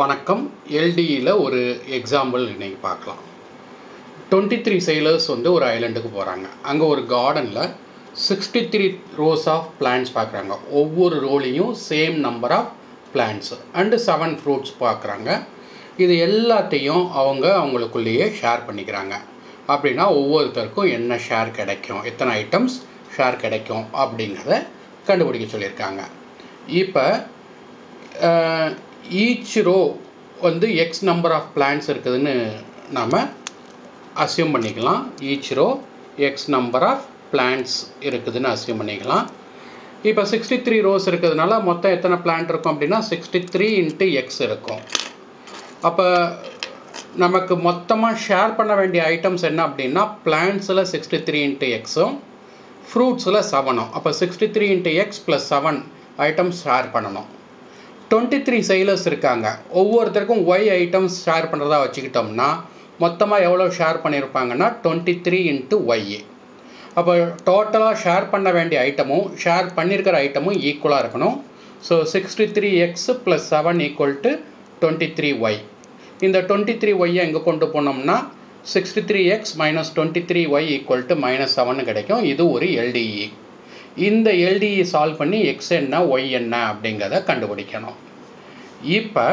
வணக்கம். எல்டியில் ஒரு எக்ஸாம்பிள் இன்றைக்கி பார்க்கலாம். டுவெண்ட்டி த்ரீ செயலர்ஸ் வந்து ஒரு ஐலண்டுக்கு போகிறாங்க அங்கே ஒரு கார்டனில் sixty three rows of plants பார்க்குறாங்க ஒவ்வொரு ரோலையும் same number of plants and seven fruits பார்க்குறாங்க இது எல்லாத்தையும் அவங்க அவங்களுக்குள்ளேயே ஷேர் பண்ணிக்கிறாங்க. அப்படின்னா ஒவ்வொருத்தருக்கும் என்ன ஷேர் கிடைக்கும்? எத்தனை ஐட்டம்ஸ் ஷேர் கிடைக்கும்? அப்படிங்கிறத கண்டுபிடிக்க சொல்லியிருக்காங்க. இப்போ ஈச் ரோ வந்து எக்ஸ் நம்பர் ஆஃப் பிளான்ஸ் இருக்குதுன்னு நாம் அசியூம் பண்ணிக்கலாம். Each row X number of plants இருக்குதுன்னு அசியூம் பண்ணிக்கலாம். இப்போ சிக்ஸ்டி த்ரீ ரோஸ் இருக்கிறதுனால மொத்தம் எத்தனை பிளான்ட் இருக்கும் அப்படின்னா சிக்ஸ்டி த்ரீ இன்ட்டு எக்ஸ் இருக்கும். அப்போ நமக்கு மொத்தமாக ஷேர் பண்ண வேண்டிய ஐட்டம்ஸ் என்ன அப்படின்னா பிளான்ஸில் சிக்ஸ்டி த்ரீ இன்ட்டு எக்ஸும் ஃப்ரூட்ஸில் செவனும் அப்போ sixty three into X plus seven items share பண்ணணும். டுவெண்ட்டி த்ரீ செயலர்ஸ் இருக்காங்க. ஒவ்வொருத்தருக்கும் ஒய் ஐட்டம்ஸ் ஷேர் பண்ணுறதா வச்சுக்கிட்டோம்னா மொத்தமாக எவ்வளோ ஷேர் பண்ணியிருப்பாங்கன்னா டுவெண்ட்டி த்ரீ இன்ட்டு ஒய் அப்போ டோட்டலாக ஷேர் பண்ண வேண்டிய ஐட்டமும் ஷேர் பண்ணியிருக்கிற ஐட்டமும் ஈக்குவலாக இருக்கணும். So sixty three X plus seven equal to twenty three Y இந்த டுவெண்ட்டி த்ரீ ஒய்யை எங்கே கொண்டு போனோம்னா sixty three X minus twenty three Y equal to minus seven கிடைக்கும். இது ஒரு எல்டிஇ இந்த எல்டிஇ சால்வ் பண்ணி எக்ஸ் என்ன ஒய் என்ன அப்படிங்கிறத கண்டுபிடிக்கணும். இப்போ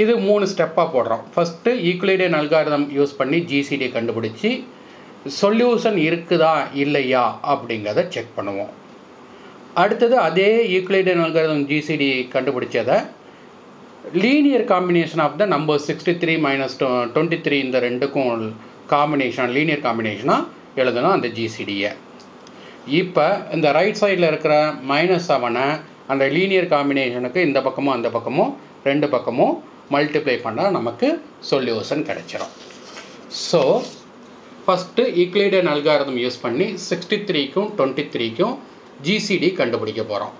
இது மூணு ஸ்டெப்பாக போடுறோம். ஃபஸ்ட்டு ஈக்குலேடியன் அல்காரிதம் யூஸ் பண்ணி ஜிசிடி கண்டுபிடிச்சி சொல்யூஷன் இருக்குதா இல்லையா அப்படிங்கிறத செக் பண்ணுவோம். அடுத்தது அதே Euclidean algorithm GCD கண்டுபிடிச்சதை linear combination of the number sixty three minus twenty three இந்த ரெண்டுக்கும் காம்பினேஷன் லீனியர் காம்பினேஷனாக எழுதணும் அந்த ஜிசிடியை இப்போ இந்த ரைட் சைடில் இருக்கிற மைனஸ் செவனை அந்த லீனியர் காம்பினேஷனுக்கு இந்த பக்கமும் அந்த பக்கமும் ரெண்டு பக்கமும் மல்டிப்ளை பண்ணால் நமக்கு சொல்யூஷன் கிடைச்சிரும். So first Euclidean algorithm use பண்ணி சிக்ஸ்டி த்ரீக்கும் டுவெண்ட்டி த்ரீக்கும் ஜிசிடி கண்டுபிடிக்க போகிறோம்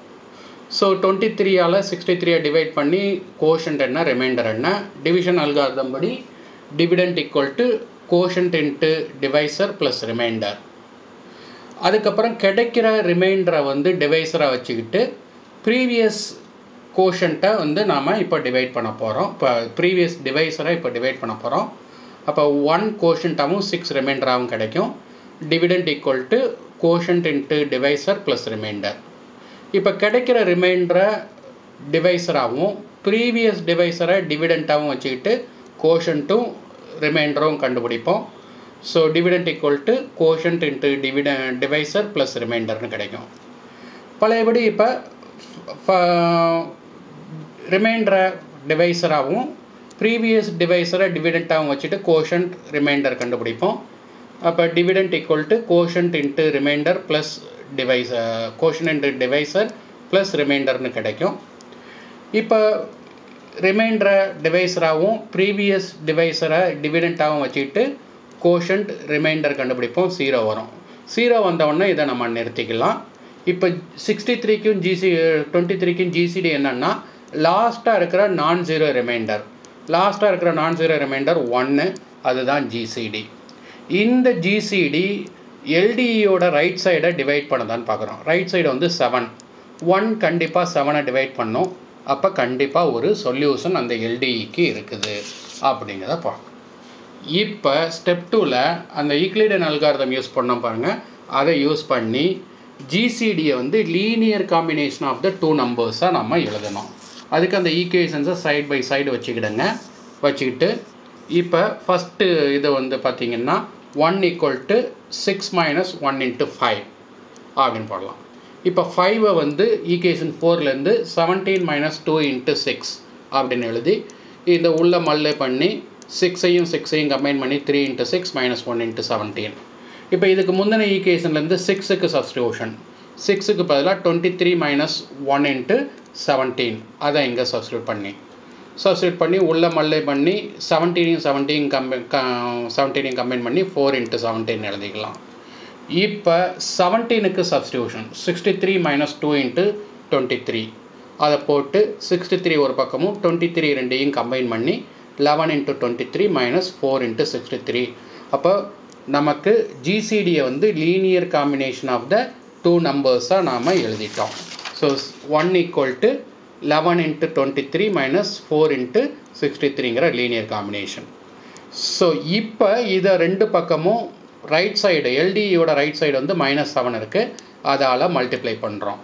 ஸோ டுவெண்ட்டி த்ரீயால் சிக்ஸ்டி த்ரீயை டிவைட் பண்ணி கோஷன்ட் என்ன ரிமைண்டர் என்ன? டிவிஷன் அல்காரதம் படி dividend equal to quotient into divisor plus remainder அதுக்கப்புறம் கிடைக்கிற ரிமைண்டரை வந்து டிவைஸராக வச்சுக்கிட்டு ப்ரீவியஸ் கோஷன்ட்டை வந்து நாம் இப்போ டிவைட் பண்ண போகிறோம் இப்போ ப்ரீவியஸ் டிவைஸரை இப்போ டிவைட் பண்ண போகிறோம் அப்போ ஒன் கோஷன்ட்டாகவும் சிக்ஸ் ரிமைண்டராகவும் கிடைக்கும். Dividend equal to quotient into divisor plus remainder இப்போ கிடைக்கிற ரிமைண்டரை டிவைஸராகவும் ப்ரீவியஸ் டிவைஸரை டிவிடெண்ட்டாகவும் வச்சுக்கிட்டு கோஷன்ட்டும் ரிமைண்டரும் கண்டுபிடிப்போம். So dividend equal to quotient into டிவிட divisor plus ரிமைண்டர்னு கிடைக்கும். பழையபடி இப்போ ரிமைண்டரை டிவைஸராகவும் ப்ரீவியஸ் டிவைஸரை டிவிடெண்ட்டாகவும் வச்சுட்டு கோஷன்ட் ரிமைண்டர் கண்டுபிடிப்போம். அப்போ dividend equal to quotient into remainder plus divisor quotient into divisor plus ரிமைண்டர்னு கிடைக்கும். இப்போ ரிமைண்டரை டிவைஸராகவும் ப்ரீவியஸ் டிவைஸரை டிவிடெண்ட்டாகவும் வச்சுக்கிட்டு கோஷன்ட் ரிமைண்டர் கண்டுபிடிப்போம். ஜீரோ வரும். ஜீரோ வந்தவுடனே இதை நம்ம நிறுத்திக்கலாம். இப்போ சிக்ஸ்டி த்ரீக்கும் ஜிசி டுவெண்ட்டி த்ரீக்கும் ஜிசிடி என்னென்னா லாஸ்ட்டாக இருக்கிற நான் ஜீரோ ரிமைண்டர் லாஸ்ட்டாக இருக்கிற நான் ஜீரோ ரிமைண்டர் ஒன்று அதுதான் ஜிசிடி இந்த ஜிசிடி எல்டிஇயோட ரைட் சைடை டிவைட் பண்ணதான்னு பார்க்குறோம் ரைட் சைடு வந்து செவன் ஒன் கண்டிப்பாக செவனை டிவைட் பண்ணும். அப்போ கண்டிப்பாக ஒரு சொல்யூஷன் அந்த எல்டிஇக்கு இருக்குது. அப்படிங்கிறத பார்க்கணும் இப்போ ஸ்டெப் டூவில் அந்த ஈக்லிடன் அல்காரதம் யூஸ் பண்ணோம் பாருங்கள் அதை யூஸ் பண்ணி ஜிசிடியை வந்து linear combination of the two நம்பர்ஸாக நம்ம எழுதணும். அதுக்கு அந்த ஈக்குவேஷன்ஸை சைட் பை சைடு வச்சுக்கிடுங்க. வச்சுக்கிட்டு இப்போ ஃபஸ்ட்டு இது வந்து பார்த்திங்கன்னா one equal to six minus one into five அப்படின்னு போடலாம். இப்போ ஃபைவை வந்து equation ஃபோர்லேருந்து seventeen minus two into six அப்படின்னு எழுதி இந்த உள்ள மல்லே பண்ணி சிக்ஸையும் சிக்ஸையும் கம்பைன் பண்ணி three into six minus one into seventeen இப்போ இதுக்கு முந்தின ஈக்குவேஷன்லேருந்து சிக்ஸுக்கு சப்ஸ்டியூஷன் சிக்ஸுக்கு பதிலாக twenty three minus one into seventeen அதை இங்கே சப்ஸ்டியூட் பண்ணி. சப்ஸ்டியூட் பண்ணி உள்ள மல்லை பண்ணி செவன்டீனையும் செவன்டீன் கம்பை செவன்டீனையும் கம்பைன் பண்ணி ஃபோர் இன்ட்டு செவன்டீன் எழுதிக்கலாம். இப்போ செவன்டீனுக்கு substitution sixty three minus two into twenty three அதை போட்டு சிக்ஸ்டி த்ரீ ஒரு பக்கமும் டுவெண்ட்டி த்ரீ ரெண்டையும் கம்பைன் பண்ணி eleven into twenty three minus four into sixty three அப்போ நமக்கு ஜிசிடியை வந்து linear combination of the two நம்பர்ஸாக நாம் எழுதிட்டோம். So one equal to eleven into twenty three minus four into sixty த்ரீங்கிற linear combination so இப்போ இதை ரெண்டு பக்கமும் ரைட் சைடு எல்டிஇயோட ரைட் சைடு வந்து மைனஸ் செவன் இருக்குது அதால் மல்டிப்ளை பண்ணுறோம்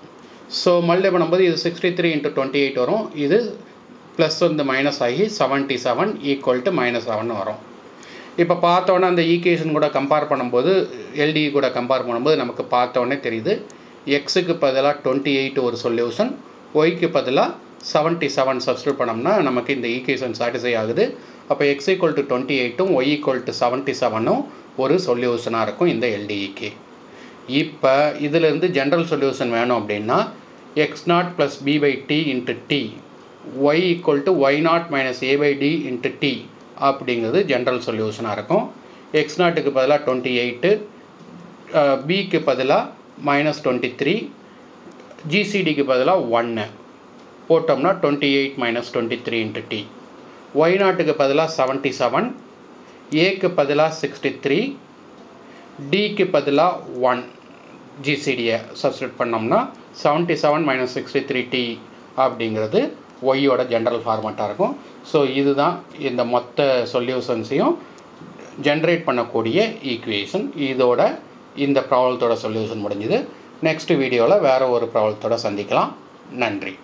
ஸோ மல்டிப்ளை பண்ணும்போது இது sixty three into twenty eight வரும். இது ப்ளஸ் வந்து மைனஸ் ஆகி seventy seven equal to minus seven வரும். இப்போ பார்த்தோன்னே அந்த ஈக்குவேஷன் கூட கம்பேர் பண்ணும்போது எல்டி கூட கம்பேர் பண்ணும்போது நமக்கு பார்த்தோன்னே தெரியுது. எக்ஸுக்கு பதிலாக டுவெண்ட்டி எயிட் ஒரு சொல்யூஷன் ஒய்க்கு பதிலாக செவன்ட்டி செவன் சப்ஸ்டியூட் பண்ணோம்னா நமக்கு இந்த ஈக்குவேஷன் சாட்டிஸ்ஃபை ஆகுது. அப்போ எக்ஸ் ஈக்குவல் டு டுவெண்ட்டி எயிட்டும் ஒய் ஈக்குவல் டு செவன்ட்டி செவனும் ஒரு சொல்யூஷனாக இருக்கும் இந்த எல்டிஇக்கு இப்போ இதிலேருந்து ஜென்ரல் சொல்யூஷன் வேணும் அப்படின்னா X naught plus B by D into T Y equal to Y naught minus A by D into T அப்படிங்கிறது ஜென்ரல் சொல்யூஷனாக இருக்கும். எக்ஸ் நாட்டுக்கு பதிலாக டுவெண்ட்டி எயிட்டு பிக்கு பதிலாக மைனஸ் டுவெண்ட்டி த்ரீ ஜிசிடிக்கு பதிலாக ஒன்று போட்டோம்னா twenty eight minus twenty three into T Y நாட்டுக்கு பதிலாக செவன்ட்டி செவன் ஏக்கு பதிலாக சிக்ஸ்டி த்ரீ டிக்கு பதிலாக ஒன் ஜிசிடியை சப்ஸ்டியூட் பண்ணோம்னா seventy seven minus sixty three T அப்படிங்கிறது ஒய்யோட ஜென்ரல் ஃபார்மேட்டாக இருக்கும். ஸோ இதுதான் இந்த மொத்த சொல்யூஷன்ஸையும் ஜென்ரேட் பண்ணக்கூடிய ஈக்குவேஷன் இதோட இந்த ப்ராப்ளத்தோட சொல்யூஷன் முடிஞ்சுது. நெக்ஸ்ட் வீடியோவில் வேறு ஒரு ப்ராப்ளத்தோட சந்திக்கலாம். நன்றி.